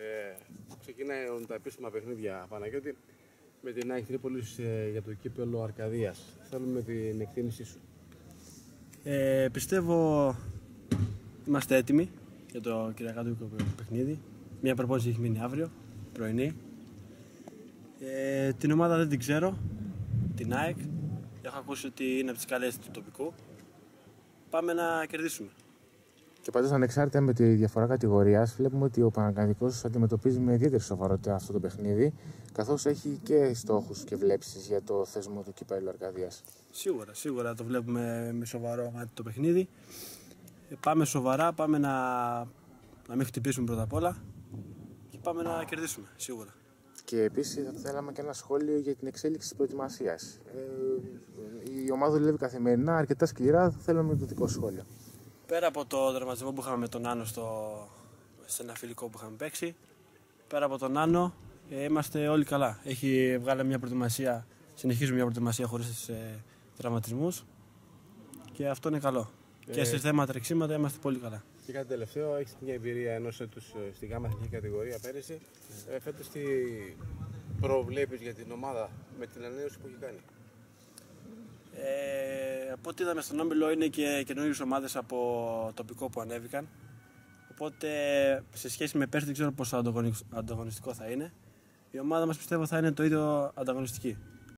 Ε, ξεκινάει τα επίσημα παιχνίδια Παναγιώτη με την ΑΕΚ Τρίπολης ε, για το κύπελο Αρκαδίας. Θέλουμε την εκτίμησή σου. Ε, πιστεύω είμαστε έτοιμοι για το κυριακάτικο παιχνίδι. Μια προπόνηση έχει μείνει αύριο, πρωινή. Ε, την ομάδα δεν την ξέρω, την ΑΕΚ. Έχω ακούσει ότι είναι από τις καλές του τοπικού. Πάμε να κερδίσουμε. Και πάντως, ανεξάρτητα με τη διαφορά κατηγορίας, βλέπουμε ότι ο Παναγενικός αντιμετωπίζει με ιδιαίτερη σοβαρότητα αυτό το παιχνίδι, καθώς έχει και στόχους και βλέψεις για το θεσμό του κυπέλου Αρκαδία. Σίγουρα, σίγουρα το βλέπουμε με σοβαρό μάτι το παιχνίδι. Ε, πάμε σοβαρά, πάμε να, να μην χτυπήσουμε πρώτα απ' όλα και πάμε να κερδίσουμε, σίγουρα. Και επίσης θα θέλαμε και ένα σχόλιο για την εξέλιξη της προετοιμασίας. Ε, η ομάδα δουλεύει καθημερινά, αρκετά σκληρά. Θέλουμε το δικό σχόλιο. Πέρα από το δραματισμό που είχαμε με τον Άνω στο, σε ένα φιλικό που είχαμε παίξει, πέρα από τον Άνω ε, είμαστε όλοι καλά. Έχει βγάλει μια προετοιμασία, συνεχίζουμε μια προετοιμασία χωρίς ε, τραυματισμούς και αυτό είναι καλό. Ε... Και σε θέματα τρεξίματα είμαστε πολύ καλά. Και κάτι τελευταίο, έχεις μια εμπειρία ενός έτους ε, στη ΓΑΜΑ Εθνική Κατηγορία πέρυσι. Ε, Φέτος τι προβλέπεις για την ομάδα με την ανανέωση που έχει κάνει; Ε, από ό,τι είδαμε στον Όμιλο είναι και καινούριες ομάδες από τοπικό που ανέβηκαν. Οπότε σε σχέση με πέρσι δεν ξέρω πόσο ανταγωνιστικό θα είναι. Η ομάδα μας πιστεύω θα είναι το ίδιο ανταγωνιστική.